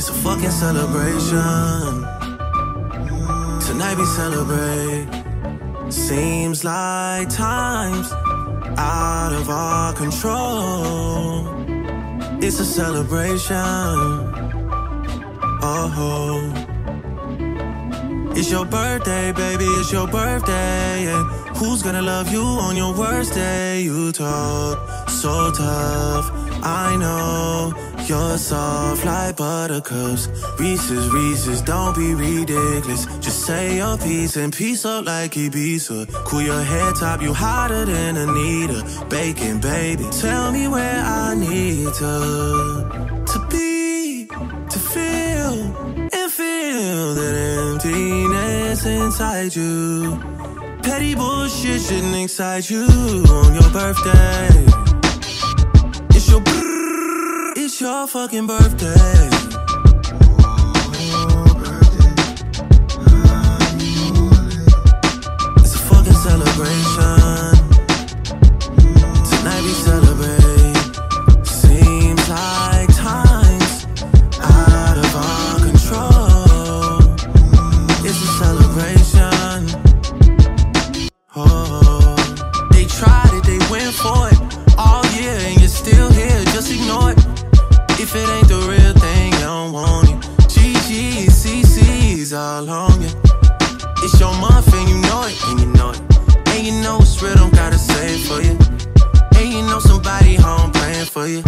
It's a fucking celebration. Tonight we celebrate. Seems like time's out of our control. It's a celebration. Oh. oh. It's your birthday, baby, it's your birthday. Who's gonna love you on your worst day? You talk so tough, I know. You're soft like buttercups. Reese's, Reese's, don't be ridiculous. Just say your piece and piece up like Ibiza. Cool your head top, you hotter than Anita. Baker, baby, tell me where I need to, to be, to inside you. Petty bullshit shouldn't excite you on your birthday. It's your it's your fucking birthday. It's your month, and you know it, and you know it. And you know it's real, don't gotta say it for you. And you know somebody home playing for you.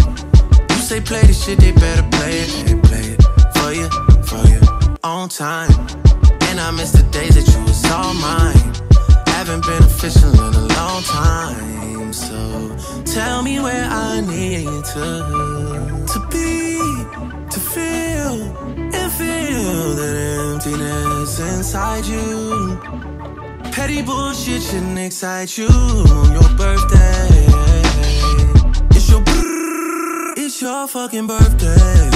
You say play the shit, they better play it, and play it for you, for you. On time. And I miss the days that you was all mine. Haven't been official in a long time. So tell me where I need to to be, inside you. Petty bullshit shouldn't excite you on your birthday. It's your it's your fucking birthday.